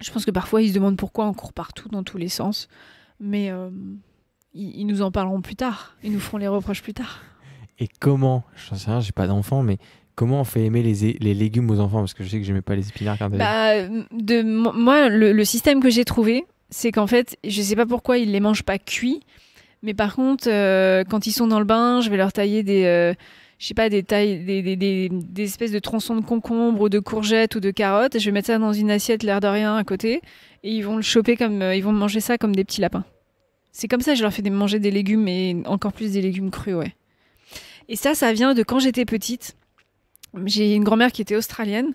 Je pense que parfois, ils se demandent pourquoi on court partout, dans tous les sens. Mais ils nous en parleront plus tard, ils nous feront les reproches plus tard. Et comment, je sais rien, j'ai pas d'enfant, mais comment on fait aimer les, légumes aux enfants? Parce que je sais que j'aimais pas les épinards quand Bah, de, mo- moi, le, système que j'ai trouvé, c'est qu'en fait, je sais pas pourquoi ils les mangent pas cuits, mais par contre, euh, quand ils sont dans le bain, je vais leur tailler des, euh, je sais pas, des tailles, des, espèces de tronçons de concombre ou de courgettes ou de carottes, et je vais mettre ça dans une assiette, l'air de rien, à côté, et ils vont le choper comme, euh, ils vont manger ça comme des petits lapins. C'est comme ça je leur fais manger des légumes et encore plus des légumes crus, ouais. Et ça, ça vient de quand j'étais petite. J'ai une grand-mère qui était australienne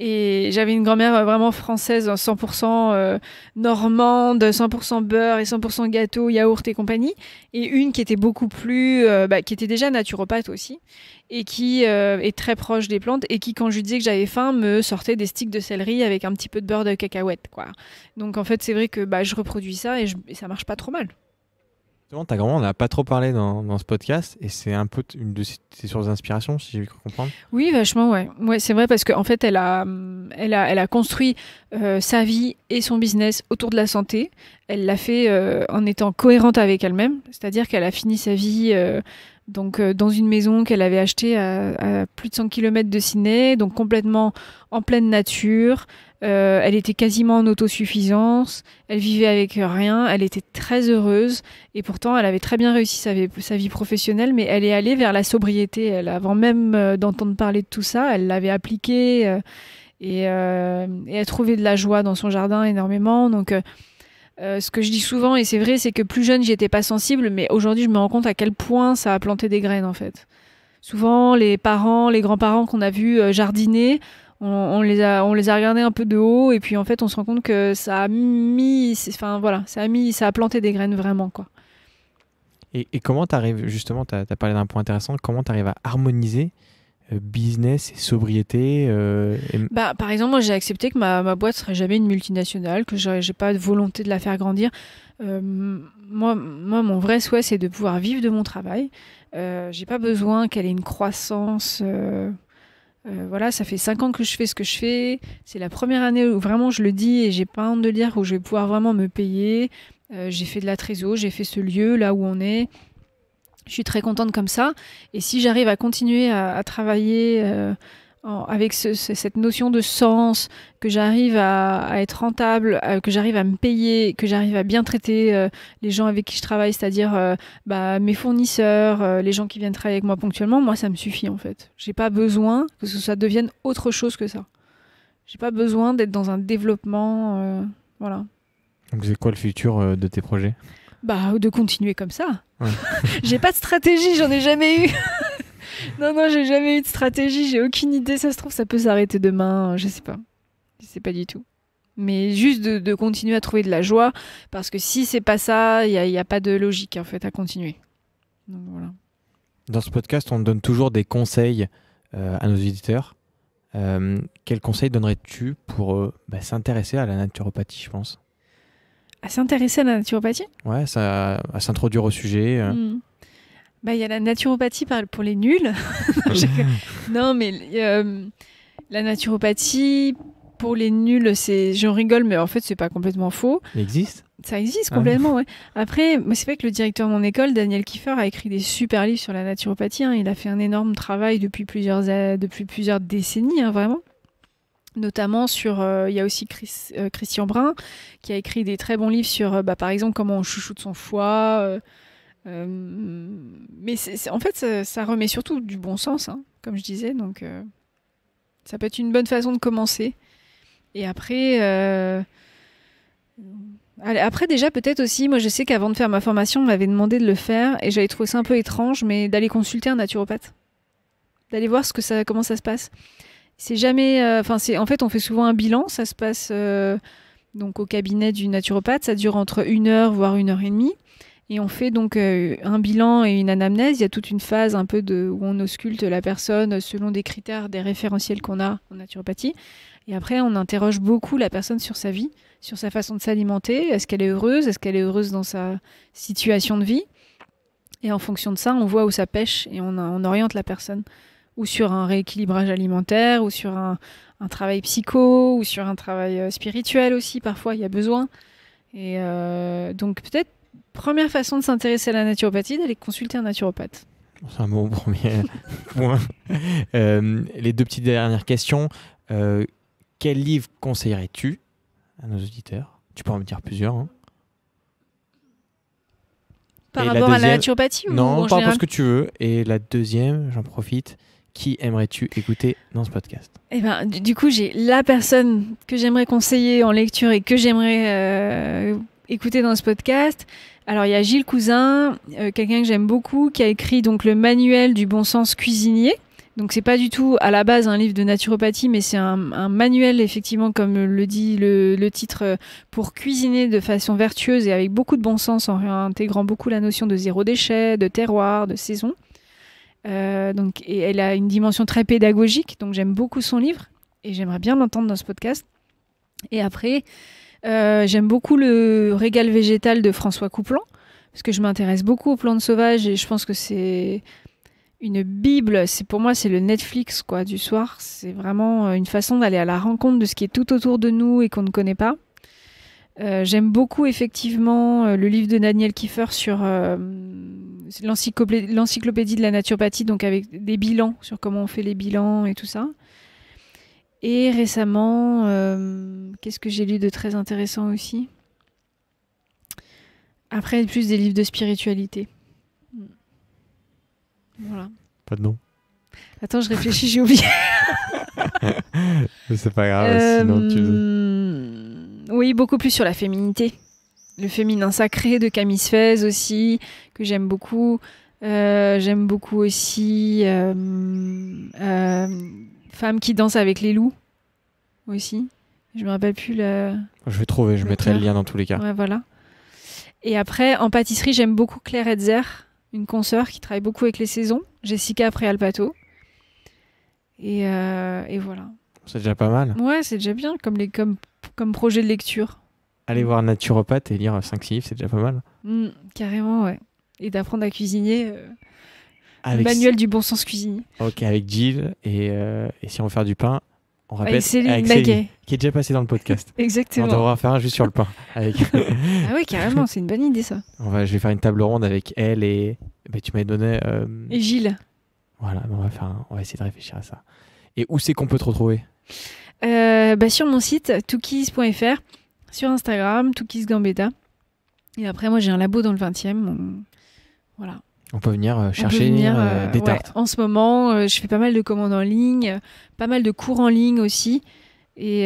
et j'avais une grand-mère vraiment française, 100% euh, normande, 100% beurre et 100% gâteau, yaourt et compagnie. Et une qui était beaucoup plus, euh, bah, qui était déjà naturopathe aussi et qui euh, est très proche des plantes et qui, quand je disais que j'avais faim, me sortait des sticks de céleri avec un petit peu de beurre de cacahuète, quoi. Donc en fait, c'est vrai que bah, je reproduis ça et, je- et ça marche pas trop mal. Justement, ta grand-mère, on n'a pas trop parlé dans, dans ce podcast et c'est un peu une de ses sources d'inspiration, si j'ai cru comprendre. Oui, vachement, ouais. Ouais, c'est vrai parce qu'en fait, elle a, elle a, elle a construit euh, sa vie et son business autour de la santé. Elle l'a fait euh, en étant cohérente avec elle-même, c'est-à-dire qu'elle a fini sa vie euh, donc euh, dans une maison qu'elle avait achetée à, à plus de 100 km de Sydney, donc complètement en pleine nature. Euh, elle était quasiment en autosuffisance. Elle vivait avec rien. Elle était très heureuse. Et pourtant, elle avait très bien réussi sa vie, professionnelle, mais elle est allée vers la sobriété. Elle, avant même euh, d'entendre parler de tout ça, elle l'avait appliqué euh, et, euh, et elle trouvait de la joie dans son jardin énormément. Donc, euh, ce que je dis souvent, et c'est vrai, c'est que plus jeune, j'y étais pas sensible, mais aujourd'hui, je me rends compte à quel point ça a planté des graines, en fait. Souvent, les parents, les grands-parents qu'on a vus euh, jardiner, on, les a, on les a regardés un peu de haut, et puis en fait, on se rend compte que ça a mis, enfin voilà, ça a mis, ça a planté des graines vraiment, quoi. Et, et comment tu arrives, justement, tu as, parlé d'un point intéressant, comment tu arrives à harmoniser business et sobriété euh, Bah, par exemple, moi j'ai accepté que ma, ma boîte serait jamais une multinationale, que j'ai pas de volonté de la faire grandir. Euh, moi, moi, mon vrai souhait, c'est de pouvoir vivre de mon travail. Euh, j'ai pas besoin qu'elle ait une croissance. euh, euh, voilà, ça fait cinq ans que je fais ce que je fais. C'est la première année où vraiment je le dis et j'ai pas honte de le dire, où je vais pouvoir vraiment me payer. Euh, j'ai fait de la trésor, j'ai fait ce lieu là où on est. Je suis très contente comme ça. Et si j'arrive à continuer à, travailler euh, avec ce- ce- cette notion de sens, que j'arrive à, être rentable, euh, que j'arrive à me payer, que j'arrive à bien traiter euh, les gens avec qui je travaille, c'est-à-dire bah, mes fournisseurs, les gens qui viennent travailler avec moi ponctuellement, moi ça me suffit en fait. J'ai pas besoin que ça devienne autre chose que ça. J'ai pas besoin d'être dans un développement, voilà. Donc, c'est quoi le futur de tes projets? Bah, de continuer comme ça. Ouais. j'ai pas de stratégie, j'en ai jamais eu. non, non, j'ai jamais eu de stratégie, j'ai aucune idée. Ça se trouve, ça peut s'arrêter demain, je sais pas. Je sais pas du tout. Mais juste de, de continuer à trouver de la joie, parce que si c'est pas ça, il n'y a, il y a pas de logique en fait à continuer. Donc voilà. Dans ce podcast, on donne toujours des conseils euh, à nos auditeurs. Euh, quels conseils donnerais-tu pour euh, bah, s'intéresser à la naturopathie, je pense? À s'intéresser à la naturopathie Ouais, ça, à s'introduire au sujet. euh. Hmm. Bah, il y a la naturopathie pour les nuls. Non, mais euh, la naturopathie pour les nuls, c'est, j'en rigole, mais en fait, c'est pas complètement faux. Il existe? Ça existe Ah. complètement, ouais. Après, c'est vrai que le directeur de mon école, Daniel Kiefer, a écrit des super livres sur la naturopathie. hein. Il a fait un énorme travail depuis plusieurs, depuis plusieurs décennies, hein, vraiment. Notamment sur. euh, Il y a aussi euh, Christian Brun, qui a écrit des très bons livres sur, euh, bah, par exemple, comment on chouchoute son foie. mais en fait, ça, remet surtout du bon sens, hein, comme je disais. Donc, ça peut être une bonne façon de commencer. Et après. Après, déjà, peut-être aussi, moi je sais qu'avant de faire ma formation, on m'avait demandé de le faire et j'avais trouvé ça un peu étrange, mais d'aller consulter un naturopathe. D'aller voir ce que ça, comment ça se passe. C'est jamais. euh, Enfin, c'est en fait, on fait souvent un bilan, ça se passe euh, donc au cabinet du naturopathe, ça dure entre une heure, voire une heure et demie. Et on fait donc euh, un bilan et une anamnèse. Il y a toute une phase un peu de, où on ausculte la personne selon des critères, des référentiels qu'on a en naturopathie. Et après, on interroge beaucoup la personne sur sa vie, sur sa façon de s'alimenter. Est-ce qu'elle est heureuse? Est-ce qu'elle est heureuse dans sa situation de vie? Et en fonction de ça, on voit où ça pêche et on, on oriente la personne. Ou sur un rééquilibrage alimentaire, ou sur un, un travail psycho, ou sur un travail euh, spirituel aussi, parfois, il y a besoin. Et euh, donc, peut-être, première façon de s'intéresser à la naturopathie, d'aller consulter un naturopathe. C'est un bon premier point. Euh, les deux petites dernières questions. Euh, quel livre conseillerais-tu à nos auditeurs? Tu peux en me dire plusieurs. hein. Par Et la rapport à la naturopathie ou Non, pas rapport à ce que tu veux. Et la deuxième, j'en profite. Qui aimerais-tu écouter dans ce podcast? Eh ben, du, coup, j'ai la personne que j'aimerais conseiller en lecture et que j'aimerais euh, écouter dans ce podcast. Alors il y a Gilles Cousin, euh, quelqu'un que j'aime beaucoup, qui a écrit donc le manuel du bon sens cuisinier. Donc c'est pas du tout à la base un livre de naturopathie, mais c'est un, manuel effectivement, comme le dit le, le titre, euh, pour cuisiner de façon vertueuse et avec beaucoup de bon sens, en intégrant beaucoup la notion de zéro déchet, de terroir, de saison. Euh, donc, et elle a une dimension très pédagogique, donc j'aime beaucoup son livre et j'aimerais bien l'entendre dans ce podcast. Et après, euh, j'aime beaucoup le régal végétal de François Couplan, parce que je m'intéresse beaucoup aux plantes sauvages et je pense que c'est une bible. C'est pour moi, c'est le Netflix quoi du soir. C'est vraiment euh, une façon d'aller à la rencontre de ce qui est tout autour de nous et qu'on ne connaît pas. J'aime beaucoup effectivement le livre de Daniel Kiefer sur l'encyclopédie de la naturopathie, donc avec des bilans sur comment on fait les bilans et tout ça. Et récemment, euh, qu'est-ce que j'ai lu de très intéressant aussi? Après, plus des livres de spiritualité. Voilà. Pas de nom. Attends, je réfléchis, j'ai oublié. Mais c'est pas grave, sinon tu. Euh, Oui, beaucoup plus sur la féminité. Le féminin sacré de Camille Sfez aussi, que j'aime beaucoup. Euh, j'aime beaucoup aussi euh, euh, Femme qui danse avec les loups aussi. Je me rappelle plus la. Je vais trouver, je Le mettrai le lien dans tous les cas. Ouais, voilà. Et après, en pâtisserie, j'aime beaucoup Claire Hetzer, une consoeur qui travaille beaucoup avec les saisons. Jessica après Alpato. Et, euh, et voilà. C'est déjà pas mal. Ouais, c'est déjà bien comme, les, comme, comme projet de lecture. Aller voir un naturopathe et lire 5 livres, c'est déjà pas mal. Mm, carrément, ouais. Et d'apprendre à cuisiner. euh, Avec Manuel du bon sens cuisinier. Ok, avec Jill. Et, euh, et si on veut faire du pain, on Avec répète. Céline avec Maguet. qui est déjà passé dans le podcast. on Exactement. devra faire un juste sur le pain. Avec... Ah oui, carrément, c'est une bonne idée ça. on va, je vais faire une table ronde avec elle et. bah, tu m'avais donné. euh, Et Gilles Voilà, on va, faire un- on va essayer de réfléchir à ça. Et où c'est qu'on peut te retrouver? Euh, bah, Sur mon site, toukis.fr, sur Instagram, Toukis Gambetta. Et après, moi, j'ai un labo dans le 20e. on- Voilà. On peut venir euh, chercher peut venir, euh, euh, des ouais, tartes. En ce moment, euh, je fais pas mal de commandes en ligne, pas mal de cours en ligne aussi. Et,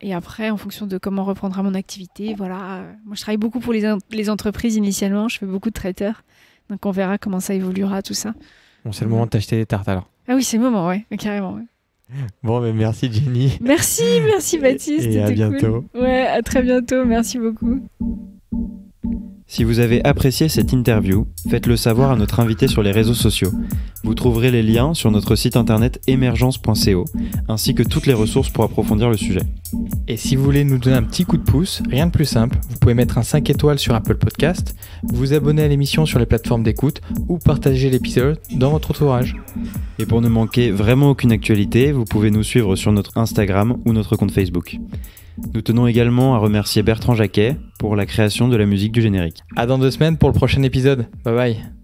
et après, en fonction de comment reprendra mon activité, voilà. Moi, je travaille beaucoup pour les, en- les entreprises initialement. Je fais beaucoup de traiteurs. Donc, on verra comment ça évoluera, tout ça. Bon, c'est le moment de t'acheter des tartes alors. Ah oui, c'est le moment, ouais, carrément. ouais. Bon, mais merci Jenny. Merci, merci Baptiste. Et à cool. bientôt. Ouais, à très bientôt. Merci beaucoup. Si vous avez apprécié cette interview, faites-le savoir à notre invité sur les réseaux sociaux. Vous trouverez les liens sur notre site internet émergence.co, ainsi que toutes les ressources pour approfondir le sujet. Et si vous voulez nous donner un petit coup de pouce, rien de plus simple, vous pouvez mettre un 5 étoiles sur Apple Podcast, vous abonner à l'émission sur les plateformes d'écoute ou partager l'épisode dans votre entourage. Et pour ne manquer vraiment aucune actualité, vous pouvez nous suivre sur notre Instagram ou notre compte Facebook. Nous tenons également à remercier Bertrand Jacquet pour la création de la musique du générique. À dans deux semaines pour le prochain épisode. Bye bye.